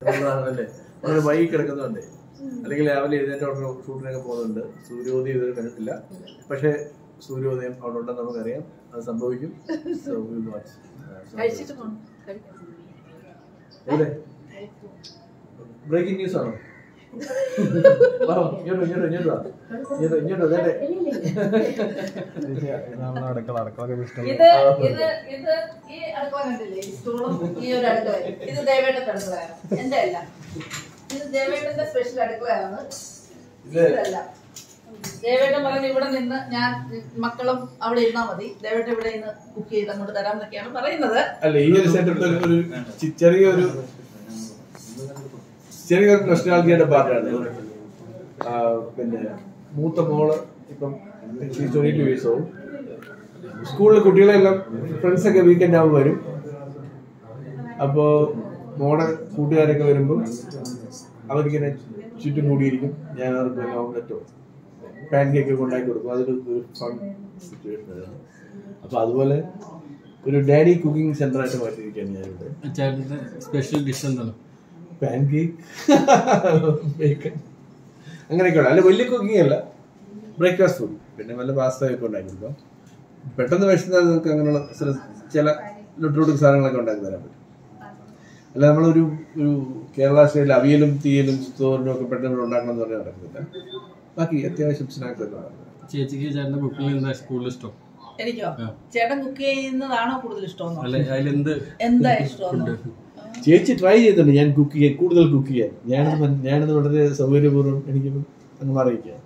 വളരെ വൈകി കിടക്കുന്നുണ്ട് അല്ലെങ്കിൽ രാവിലെ എഴുന്നേറ്റ് ഉടനെ ഷൂട്ടിനൊക്കെ പോകുന്നുണ്ട്. സൂര്യോദയം ഇതുവരെ കണ്ടിട്ടില്ല. പക്ഷേ സൂര്യോദയം അവിടെ ഉണ്ടെന്ന് നമുക്കറിയാം. അത് സംഭവിക്കും. ബ്രേക്കിംഗ് ന്യൂസ് ആണോ? ദേ. അടുക്കള ഇഷ്ടം ഇത് ഇത് ഇത് ഈ അടുക്കള കണ്ടില്ലേ? ഈ സ്റ്റൂളും ഈ ഒരു അടുക്കള ഇത് ദേവേട്ടന്റെ അടുക്കളയാണ് എന്റെ അല്ല. ഇത് ദേവേട്ടന്റെ സ്പെഷ്യൽ അടുക്കളയാണ് ഇത് ഇതല്ല ദേവേട്ടൻ പറഞ്ഞു ഇവിടെ നിന്ന് ഞാൻ മക്കളും അവിടെ ഇരുന്നാ മതി. ദേവേട്ടൻ ഇവിടെ നിന്ന് കുക്ക് ചെയ്ത് അങ്ങോട്ട് തരാം എന്നൊക്കെയാണ് പറയുന്നത്. അല്ല ഈ ഒരു സെറ്റപ്പ് ഒരു ചെറിയൊരു ചെറിയൊരു നൊസ്റ്റാൾജിയുടെ പാർട്ടാണ് പിന്നെ മൂത്ത മോൾ ഇപ്പം സ്കൂളിലെ കുട്ടികളെല്ലാം ഫ്രണ്ട്സ് ഒക്കെ വീക്കെൻഡ് ആവുമ്പോൾ വരും. അപ്പോ മോടെ കൂട്ടുകാരൊക്കെ വരുമ്പോൾ അവരിങ്ങനെ ചുറ്റും കൂടിയിരിക്കും. ഞാൻ അവർക്ക് ഓംലെറ്റോ പാൻ കേക്ക് ഒക്കെ ഉണ്ടാക്കി കൊടുക്കും. അതൊരു അപ്പൊ അതുപോലെ ഒരു ഡാഡി കുക്കിംഗ് സെന്റർ ആയിട്ട് മാറ്റിയിരിക്കുകയാണ് ഞാനിവിടെ. സ്പെഷ്യൽ ഡിഷ് എന്താണ്? പാൻ കേക്ക് ബേക്കൺ അങ്ങനെയൊക്കെയുള്ള അല്ല വലിയ കുക്കിംഗ് അല്ല. ബ്രേക്ക്ഫാസ്റ്റ് ഫുഡ് പിന്നെ വല്ല പാസ്ത ഒക്കെ ഉണ്ടാക്കി കൊടുക്കാം പെട്ടെന്ന് വിഷമം നമുക്ക് അങ്ങനെയുള്ള ചില- ചില ലുട്ടുലുട്ട് സാധനങ്ങളൊക്കെ ഉണ്ടാക്കി തരാൻ പറ്റും. അല്ല നമ്മളൊരു ഒരു കേരള സ്റ്റൈലിൽ അവിയലും തീയലും ചോറിനും ഒക്കെ പെട്ടെന്ന് ഉണ്ടാക്കണം എന്ന് പറഞ്ഞാൽ നടക്കുന്നില്ല ബാക്കി അത്യാവശ്യം സ്നാക്സ് ഒക്കെ ചേച്ചിക്ക് ചേട്ടന്റെ കുക്കിംഗ് എന്താ സ്കൂളിൽ ഇഷ്ടം? എനിക്കോ. ചേട്ടൻ കുക്ക് ചെയ്യുന്നതാണോ കൂടുതൽ ഇഷ്ടം അല്ല അതിലെന്ത് എന്താ ഇഷ്ടമെന്നോ ചേച്ചി ട്രൈ ചെയ്തിട്ടുണ്ട്. ഞാൻ കുക്ക് ചെയ്യാൻ കൂടുതൽ കുക്ക് ചെയ്യാൻ. ഞാനത് ഞാനത് വളരെ സൗകര്യപൂർവം എനിക്ക് അങ്ങ് അറിയിക്കാം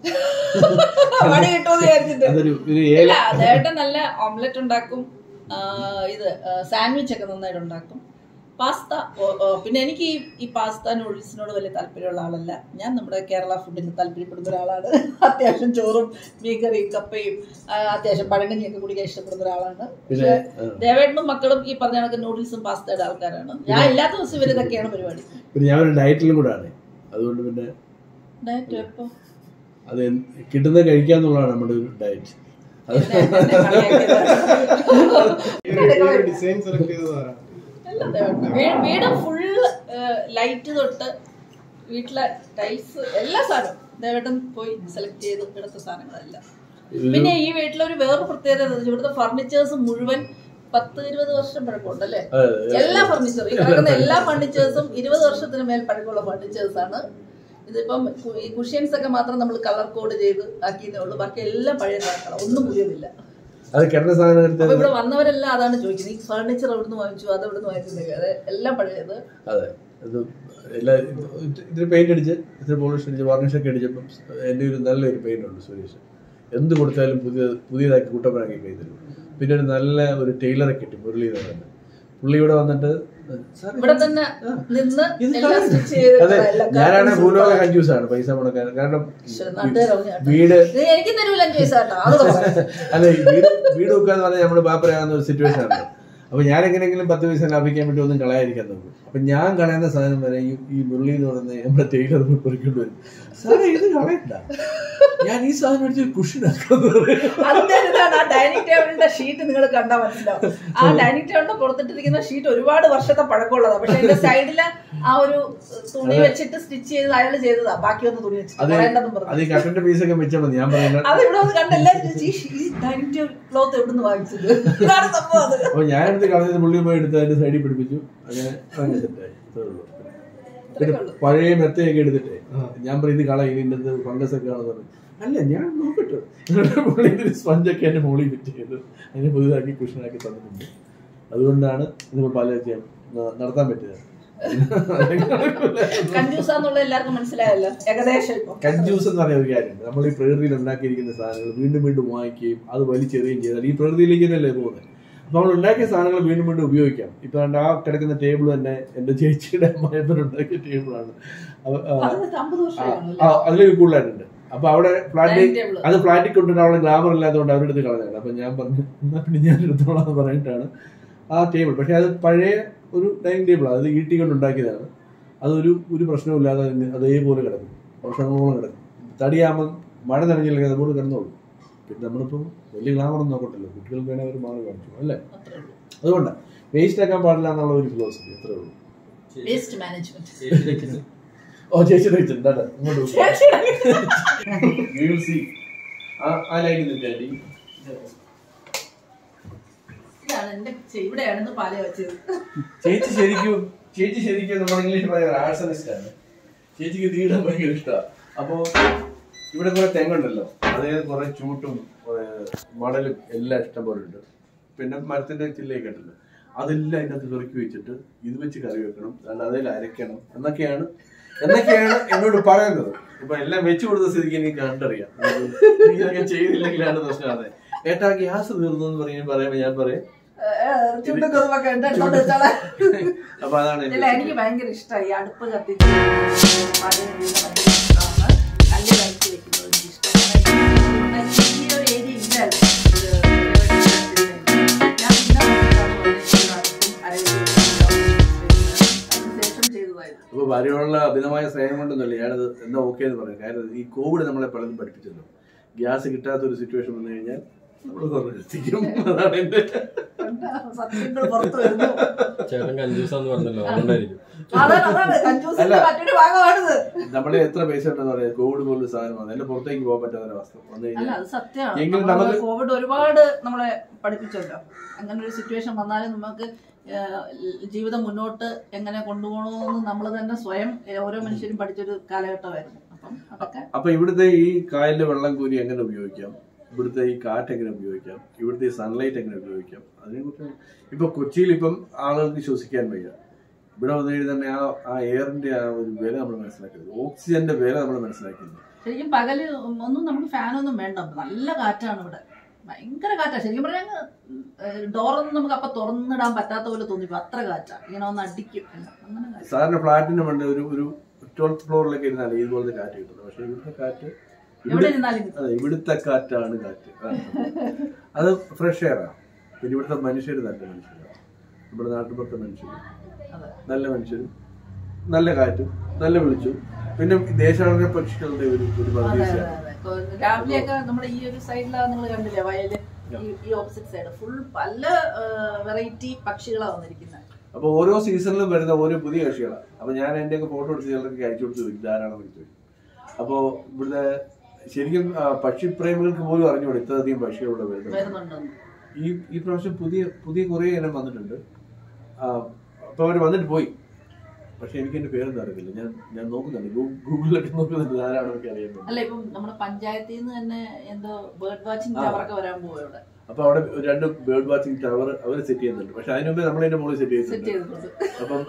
നല്ല ഓംലെറ്റ് ഉണ്ടാക്കും. ഇത് സാൻഡ്വിച്ച് ഒക്കെ നന്നായിട്ട് ഉണ്ടാക്കും. പാസ്ത പിന്നെ എനിക്ക് ഈ പാസ്ത നൂഡിൽസിനോട് വലിയ താല്പര്യമുള്ള ആളല്ല. ഞാൻ നമ്മുടെ കേരള ഫുഡിന് താല്പര്യപ്പെടുന്ന ഒരാളാണ്. അത്യാവശ്യം ചോറും മീൻകറിയും കപ്പയും അത്യാവശ്യം പഴങ്കഞ്ഞിയൊക്കെ കുടിക്കാൻ ഇഷ്ടപ്പെടുന്ന ഒരാളാണ്. പിന്നെ പക്ഷേ ദേവേട്ടനും മക്കളും ഈ പറഞ്ഞ കണക്ക് നൂഡിൽസും പാസ്തയുടെ ആൾക്കാരാണ്. ഞാൻ ഇല്ലാത്ത ദിവസം ഇവർ ഇതൊക്കെയാണ് പരിപാടി. പിന്നെ ഞാൻ ഒരു ഡയറ്റിലും കൂടെ ആണ് അതുകൊണ്ട് പിന്നെ ഡയറ്റ് എപ്പോ? അത് കിട്ടുന്നത് കഴിക്കാന്നുള്ളതാണ് നമ്മുടെ ഒരു ഡയറ്റ്. ഡിസൈൻ സെലക്ട് ചെയ്തതാരാ എല്ലാം ദേവേട്ടനാ. വീ- വീട് ഫുള്ള് ലൈറ്റ് തൊട്ട് വീട്ടിലെ ടൈൽസ് എല്ലാ സാധനവും. ദേവേട്ടൻ പോയി സെലക്ട് ചെയ്ത് എടുത്ത സാധനങ്ങളെല്ലാം. പിന്നെ ഈ വീട്ടിലൊരു വേറെ പ്രത്യേകത എന്താ ഇവിടുത്തെ ഫർണിച്ചേഴ്സ് മുഴുവൻ പത്ത് ഇരുപത് വർഷം പഴക്കമുണ്ടല്ലേ? എല്ലാ ഫർണിച്ചറും ഈ കിടക്കുന്ന എല്ലാ ഫർണിച്ചേഴ്സും ഇരുപത് വർഷത്തിന് മേൽ പഴക്കമുള്ള ഫർണിച്ചേഴ്സ് ആണ്. ഇതിപ്പം ഈ കുഷ്യൻസ് ഒക്കെ മാത്രം നമ്മൾ കളർ കോഡ് ചെയ്ത് ആക്കിയതേ ഉള്ളൂ. ബാക്കി എല്ലാം പഴയ ഒന്നും പുതിയതില്ല. അത് കിടന്ന സാധനം എടുത്ത് ഇവിടെ വന്നവരെല്ലാം അതാണ് ചോദിക്കുന്നത്. ഈ ഫർണിച്ചർ അവിടുന്ന് വാങ്ങിച്ചു അത് അവിടുന്ന് വാങ്ങിച്ചത് അതെ എല്ലാം പഴയത്. അതെ. ഇത് എല്ലാ ഇതിന് പെയിന്റ് അടിച്ച് ഇത്തിരി പോളിഷ് അടിച്ച് വാർണിഷ് ഒക്കെ അടിച്ചപ്പോൾ എന്റെ ഒരു നല്ലൊരു പെയിന്റ് ഉണ്ട് സുരേഷ്. എന്ത് കൊടുത്താലും പുതിയ പുതിയതാക്കി കുട്ടപ്പനാക്കി തരും. പിന്നെ ഒരു നല്ല ഒരു ടൈലറെ കിട്ടി മുരളി എന്ന്. പറയുന്നത് പുള്ളി ഇവിടെ വന്നിട്ട് "സാർ, ഇവിടെ തന്നെ നിന്ന് ഇത് എല്ലാം കാണാൻ- സ്റ്റിച്ച് ചെയ്ത് അതെ ഞാനാണ് ഭൂലോക കൺഫ്യൂസ് ആണ് പൈസ മുടക്കാൻ കാരണം. വീട്. അല്ല വീട് വീട് വെക്കാന്ന് പറഞ്ഞാൽ നമ്മുടെ പാപ്പരാകുന്ന ഒരു സിറ്റുവേഷൻ ആണ് അപ്പൊ ഞാൻ എങ്ങനെയെങ്കിലും പത്ത് പൈസ ലാഭിക്കാൻ വേണ്ടി ഒന്നും കളയാതിരിക്കാൻ നോക്കും. അപ്പൊ ഞാൻ കളയുന്ന സാധനം വരെ ഈ ഈ മുരളി എന്ന് പറയുന്ന നമ്മുടെ ടൈലർ പൊറിക്കൊണ്ട് വരും. സാറേ ഇത് കളയണ്ട. ഞാൻ ഈ സാധനം മേടിച്ച് ആ ഡൈനിങ് ടേബിളിന്റെ ഷീറ്റ് നിങ്ങൾ കണ്ടാൽ മനസ്സിലാവും. ആ ഡൈനിങ് ടേബിളിന്റെ പുറത്തിട്ടിരിക്കുന്ന ഷീറ്റ് ഒരുപാട് വർഷത്തെ പഴക്കമുള്ളതാണ് പക്ഷെ എന്റെ സൈഡിൽ ആ ഒരു തുണി വെച്ചിട്ട് സ്റ്റിച്ച് ചെയ്ത് അയാൾ ചെയ്തതാ. ബാക്കി വന്ന് തുണി വെച്ചിട്ട്. കട്ടന്റെ പീസൊക്കെ വെച്ചാൽ മതി. ഞാൻ പറയുന്നത് അത് ഇവിടെ വന്ന് കണ്ട് എല്ലാവരും ഈ ഡൈനിങ് ടേബിൾ ക്ലോത്ത് എവിടുന്ന് വാങ്ങിച്ചത്? ഇതാണ് സംഭവം അത്. ഞാനെടുത്ത് കളഞ്ഞത് പുള്ളി പോയി എടുത്ത് അതിന്റെ സൈഡിൽ പിടിപ്പിച്ചു. അങ്ങനെ അങ്ങനെ സെറ്റായി ഉള്ളൂ. പഴയ മെത്തയൊക്കെ എടുത്തിട്ടേ. ഞാൻ പറയും ഇത് കള ഇതിന്റെ ഫംഗസ് ഒക്കെ ആണെന്ന് പറഞ്ഞു അല്ല ഞാൻ നോക്കട്ടെ. എന്നിട്ട് പുള്ളി ഇതിന് സ്പഞ്ചൊക്കെ എന്റെ മോളി ഫിറ്റ് ചെയ്തു. അതിനെ പുതുതാക്കി കുഷനാക്കി തന്നിട്ടുണ്ട്. അതുകൊണ്ടാണ് ഇതിപ്പോ പല നടത്താൻ പറ്റിയത്. കഞ്ചൂസാന്നുള്ള എല്ലാവർക്കും മനസ്സിലായല്ലോ. ഏകദേശം ഇപ്പൊ. കഞ്ചൂസ് എന്ന് പറയുന്ന ഒരു കാര്യമുണ്ട് നമ്മൾ ഈ പ്രകൃതിയിൽ ഉണ്ടാക്കിയിരിക്കുന്ന സാധനങ്ങൾ വീണ്ടും വീണ്ടും വാങ്ങിക്കുകയും അത് വലിച്ചെറിയുകയും ചെയ്താൽ ഈ പ്രകൃതിയിലേക്ക് തന്നെയല്ലേ പോകുന്നത്? അപ്പൊ നമ്മൾ ഉണ്ടാക്കിയ സാധനങ്ങൾ വീണ്ടും വീണ്ടും ഉപയോഗിക്കാം. ഇപ്പൊ ആ കിടക്കുന്ന ടേബിൾ തന്നെ എന്റെ ചേച്ചിയുടെ അമ്മായപ്പൻ ഉണ്ടാക്കിയ ടേബിളാണ് അതിലേക്ക് കൂടുതലായിട്ടുണ്ട്. അപ്പൊ അവിടെ ഫ്ലാറ്റിൽ അത് ഫ്ലാറ്റിൽ കൊണ്ടുവരുന്ന അവിടെ ഗ്ലാമർ ഇല്ലാത്തതുകൊണ്ട് അവരുടെ അടുത്ത് കളഞ്ഞാണ് അപ്പൊ ഞാൻ പറഞ്ഞു എന്നാ പിന്നെ ഞാൻ എടുത്തോളാം എന്ന് പറഞ്ഞിട്ടാണ് ആ ടേബിൾ പക്ഷെ അത് പഴയ ഒരു ഡൈനിങ് ടേബിളാണ് അത് ഈട്ടി കൊണ്ട് ഉണ്ടാക്കിയതാണ്. അതൊരു ഒരു പ്രശ്നവും ഇല്ലാതെ അതേപോലെ കിടക്കും. വർഷങ്ങളോളം കിടക്കും. തടിയാകുമ്പോൾ മഴ നനഞ്ഞില്ലെങ്കിൽ അതുപോലെ കിടന്നോളൂ. പിന്നെ നമ്മളിപ്പം വലിയ ഗ്ലാമറൊന്നും നോക്കട്ടല്ലോ കുട്ടികൾക്ക് വേണേൽ അവർ മാറി കാണിച്ചു അല്ലേ? അതുകൊണ്ട് അതുകൊണ്ടാണ് വേസ്റ്റ് ആക്കാൻ പാടില്ല എന്നുള്ള ഒരു ഫിലോസഫി അത്രേ ഉള്ളൂ. വേസ്റ്റ് മാനേജ്മെന്റ് ഓ ചേച്ചി വെച്ചിട്ടുണ്ട് ഇതാ ഇങ്ങോട്ട് സി ആ നിൽക്കാണ്ടി ചേച്ചി ശരിക്കും ചേച്ചി ശരിക്കും നമ്മുടെ ഇംഗ്ലീഷ് ഭയങ്കര ആർട്സണിസ്റ്റ് ആണ് ചേച്ചിക്ക് തീടാൻ ഭയങ്കര ഇഷ്ടമാണ് അപ്പോ ഇവിടെ കുറെ തെങ്ങുണ്ടല്ലോ അതായത് കുറെ ചൂട്ടും മടലും എല്ലാം ഇഷ്ടംപോലെ ഉണ്ട് പിന്നെ മരത്തിന്റെ ചില്ലയൊക്കെ ഉണ്ടല്ലോ. അതെല്ലാം അതിനകത്ത് പെറുക്കി വെച്ചിട്ട് ഇത് വെച്ച് കറി വെക്കണം അല്ല അതിൽ അരയ്ക്കണം എന്നൊക്കെയാണ് എന്നൊക്കെയാണ് എന്നോട് പറയുന്നത്. ഇപ്പൊ എല്ലാം വെച്ചു കൊടുത്ത സ്ഥിതിക്ക് എനിക്ക് കണ്ടറിയാം. ഇതൊക്കെ ചെയ്തില്ലെങ്കിലാണ് പ്രശ്നം. അതെ. ഏട്ടാ ഗ്യാസ് തീർന്നു എന്ന് പറയുമ്പോൾ പറയുമ്പോ ഞാൻ പറയാം. അപ്പൊ അതാണ് എനിക്ക് ഭയങ്കര ഇഷ്ടമായി അടുപ്പ് കത്തിച്ച്. അപ്പൊ അഭിനമായ സ്നേഹം കൊണ്ടൊന്നുമില്ല ഞാനത് എന്താ ഓക്കെ എന്ന് പറയാം. കാരണം ഈ കോവിഡ് നമ്മളെ പലതും പഠിപ്പിച്ചല്ലോ. ഗ്യാസ് കിട്ടാത്ത ഒരു സിറ്റുവേഷൻ വന്നു കഴിഞ്ഞാൽ നമ്മൾ അതാണ് എന്റെ സത്യങ്ങൾ പുറത്തു വരുന്നു. ചേട്ടൻ കഞ്ചൂസാന്ന് പറഞ്ഞല്ലോ അതുകൊണ്ടായിരിക്കും. നമ്മളെ എത്ര പൈസ ഉണ്ടെന്ന് പറയാം. കോവിഡ് പോലുള്ള സാധനമാണ്. എന്റെ പുറത്തേക്ക് പോകാൻ പറ്റാത്ത അവസ്ഥ വന്നു അല്ല കഴിഞ്ഞാൽ കോവിഡ് ഒരുപാട് നമ്മളെ പഠിപ്പിച്ചല്ലോ. അങ്ങനെ ഒരു സിറ്റുവേഷൻ വന്നാലും നമുക്ക് ജീവിതം മുന്നോട്ട് എങ്ങനെ കൊണ്ടുപോകണമെന്ന് നമ്മൾ തന്നെ സ്വയം ഓരോ മനുഷ്യരും പഠിച്ചൊരു കാലഘട്ടമായിരുന്നു. അപ്പം അതൊക്കെ അപ്പൊ ഇവിടുത്തെ ഈ കായലിലെ വെള്ളം കൂരി എങ്ങനെ ഉപയോഗിക്കാം? ഇവിടുത്തെ ഈ കാറ്റ് എങ്ങനെ ഉപയോഗിക്കാം? ഇവിടുത്തെ ഈ സൺലൈറ്റ് എങ്ങനെ ഉപയോഗിക്കാം? അതിനെക്കുറിച്ച് ഇപ്പൊ കൊച്ചിയിൽ ഇപ്പം ആളുകൾക്ക് ശ്വസിക്കാൻ വയ്യ. ഇവിടെ വന്നു കഴിഞ്ഞാൽ തന്നെ ആ ആ എയറിന്റെ ആ ഒരു വില നമ്മൾ മനസ്സിലാക്കുന്നത് ഓക്സിജന്റെ വില നമ്മൾ മനസ്സിലാക്കുന്നത് ശരിക്കും പകൽ ഒന്നും നമുക്ക് ഫാനൊന്നും വേണ്ട. നല്ല കാറ്റാണ് ഇവിടെ. ഭയങ്കര കാറ്റാ. ശരിക്കും പറഞ്ഞാൽ ഡോറൊന്നും നമുക്ക് അപ്പൊ തുറന്നിടാൻ പറ്റാത്ത പോലെ തോന്നിപ്പോ അത്ര കാറ്റാ. ഇങ്ങനെ ഒന്ന് അടിക്കും. അങ്ങനെ സാധാരണ ഫ്ലാറ്റിന്റെ മണ്ട് ഒരു ഒരു ട്വൽത്ത് ഫ്ലോറിലൊക്കെ ഇരുന്നാലേ ഇതുപോലത്തെ കാറ്റ് കിട്ടുന്നത് പക്ഷെ ഇവിടുത്തെ കാറ്റ് അതെ ഇവിടുത്തെ കാറ്റാണ് കാറ്റ്. അത് ഫ്രഷ് എയറാണ് പിന്നെ ഇവിടുത്തെ മനുഷ്യർ നല്ല മനുഷ്യരാണ് നമ്മുടെ നാട്ടിൻപുറത്തെ മനുഷ്യർ നല്ല മനുഷ്യരും. നല്ല കാറ്റും. നല്ല വിളിച്ചു പിന്നെ ദേശാടന പക്ഷികളുടെ ഒരു ഒരു അതെ, രാവിലെയൊക്കെ നമ്മുടെ ഈ ഒരു സൈഡിലാണ് നിങ്ങൾ കണ്ടില്ലേ? വയൽ. ഈ- ഓപ്പോസിറ്റ് സൈഡ് ഫുൾ പല വെറൈറ്റി പക്ഷികളാണ് വന്നിരിക്കുന്നത്. അപ്പൊ ഓരോ സീസണിലും വരുന്ന ഓരോ പുതിയ കക്ഷികളാണ് അപ്പൊ ഞാൻ എന്റെ ഒക്കെ ഫോട്ടോ എടുത്ത് ചിലർക്ക് അയച്ചു കൊടുത്ത് ചോദിക്കും ധാരാളം ചോദിക്കും അപ്പോ ഇവിടുത്തെ ശരിക്കും പക്ഷി പക്ഷിപ്രേമികൾക്ക് പോലും അറിഞ്ഞുകൂടെ ഇത്രയധികം പക്ഷികളുടെ വരുന്നത് ഈ ഈ പ്രാവശ്യം പുതിയ പുതിയ കുറേ ഇനം വന്നിട്ടുണ്ട്. അപ്പൊ അവർ വന്നിട്ട് പോയി. പക്ഷെ എനിക്ക് എന്റെ പേരൊന്നും അറിയത്തില്ല. ഞാൻ ഞാൻ നോക്കുന്നുണ്ട്. ഗൂഗിളിലൊക്കെ നോക്കുന്നുണ്ട്. ആരാണെന്നൊക്കെ അറിയുന്നത് അല്ല ഇപ്പം നമ്മുടെ പഞ്ചായത്തിൽ നിന്ന് തന്നെ എന്തോ ബേർഡ് വാച്ചിങ് ടവർ ടവറൊക്കെ വരാൻ പോവുക അപ്പോൾ അപ്പൊ അവിടെ രണ്ട് ബേർഡ് വാച്ചിങ് ടവർ അവർ സെറ്റ് ചെയ്യുന്നുണ്ട്. പക്ഷെ അതിനു മുമ്പേ നമ്മൾ അതിന്റെ മുകളിൽ സെറ്റ് ചെയ്തിട്ടുണ്ട്. അപ്പം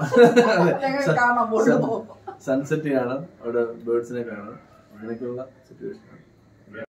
സൺസെറ്റ് കാണാം. അവിടെ ബേർഡ്സിനെ കാണാം. അങ്ങനെയൊക്കെയുള്ള സിറ്റുവേഷൻ